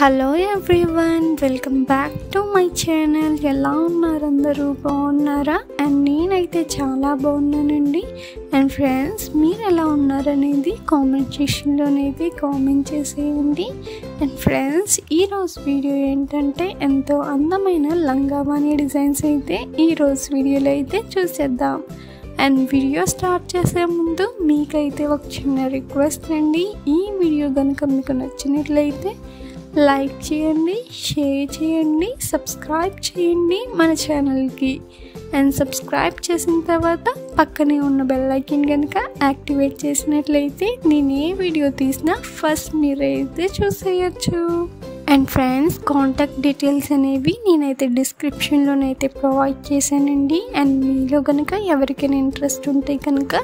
Hello everyone welcome back to my channel. ఎలా ఉన్నారు అందరూ? బాగున్నారా? అండ్ నేనైతే చాలా బాగున్నానండి. అండ్ ఫ్రెండ్స్ మీరు ఎలా ఉన్నారనేది కామెంట్ అనేది కామెంట్ చేసేయండి. అండ్ ఫ్రెండ్స్ ఈరోజు వీడియో ఏంటంటే ఎంతో అందమైన లంగావాణి డిజైన్స్ అయితే ఈరోజు వీడియోలో అయితే చూసేద్దాం. అండ్ వీడియో స్టార్ట్ చేసే ముందు మీకైతే ఒక చిన్న రిక్వెస్ట్ అండి. ఈ వీడియో కనుక మీకు నచ్చినట్లయితే లైక్ చేయండి షేర్ చేయండి సబ్స్క్రైబ్ చేయండి మన ఛానల్కి. అండ్ సబ్స్క్రైబ్ చేసిన తర్వాత పక్కనే ఉన్న బెల్ ఐకిన్ కనుక యాక్టివేట్ చేసినట్లయితే నేను ఏ వీడియో తీసినా ఫస్ట్ మీరైతే చూసేయచ్చు. అండ్ ఫ్రెండ్స్ కాంటాక్ట్ డీటెయిల్స్ అనేవి నేనైతే డిస్క్రిప్షన్లోనైతే ప్రొవైడ్ చేశానండి. అండ్ మీలో కనుక ఎవరికైనా ఇంట్రెస్ట్ ఉంటే కనుక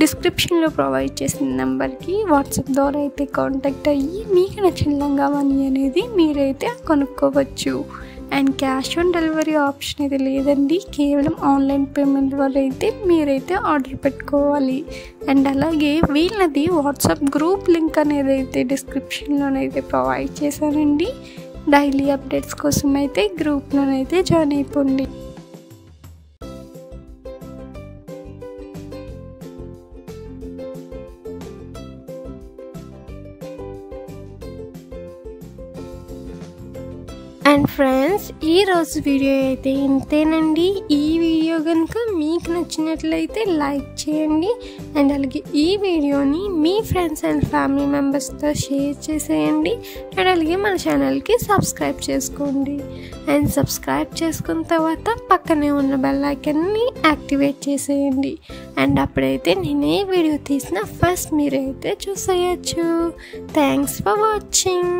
డిస్క్రిప్షన్లో ప్రొవైడ్ చేసిన నెంబర్కి వాట్సాప్ ద్వారా అయితే కాంటాక్ట్ అయ్యి మీకు నచ్చిన మనీ అనేది మీరైతే కొనుక్కోవచ్చు. And cash on delivery option అయితే లేదండి. కేవలం ఆన్లైన్ పేమెంట్ ద్వారా అయితే మీరైతే ఆర్డర్ పెట్టుకోవాలి. అండ్ అలాగే వీళ్ళది వాట్సాప్ గ్రూప్ లింక్ అనేది అయితే డిస్క్రిప్షన్లోనైతే ప్రొవైడ్ చేశానండి. డైలీ అప్డేట్స్ కోసం అయితే గ్రూప్లోనైతే జాయిన్ అయిపోండి. అండ్ ఫ్రెండ్స్ ఈరోజు వీడియో అయితే ఇంతేనండి. ఈ వీడియో కనుక మీకు నచ్చినట్లయితే లైక్ చేయండి. అండ్ అలాగే ఈ వీడియోని మీ ఫ్రెండ్స్ అండ్ ఫ్యామిలీ మెంబర్స్తో షేర్ చేసేయండి. అండ్ అలాగే మన ఛానల్కి సబ్స్క్రైబ్ చేసుకోండి. అండ్ సబ్స్క్రైబ్ చేసుకున్న తర్వాత పక్కనే ఉన్న బెల్ ఐకన్ని యాక్టివేట్ చేసేయండి. అండ్ అప్పుడైతే నేను ఏ వీడియో తీసినా ఫస్ట్ మీరైతే చూసేయచ్చు. Thanks for watching.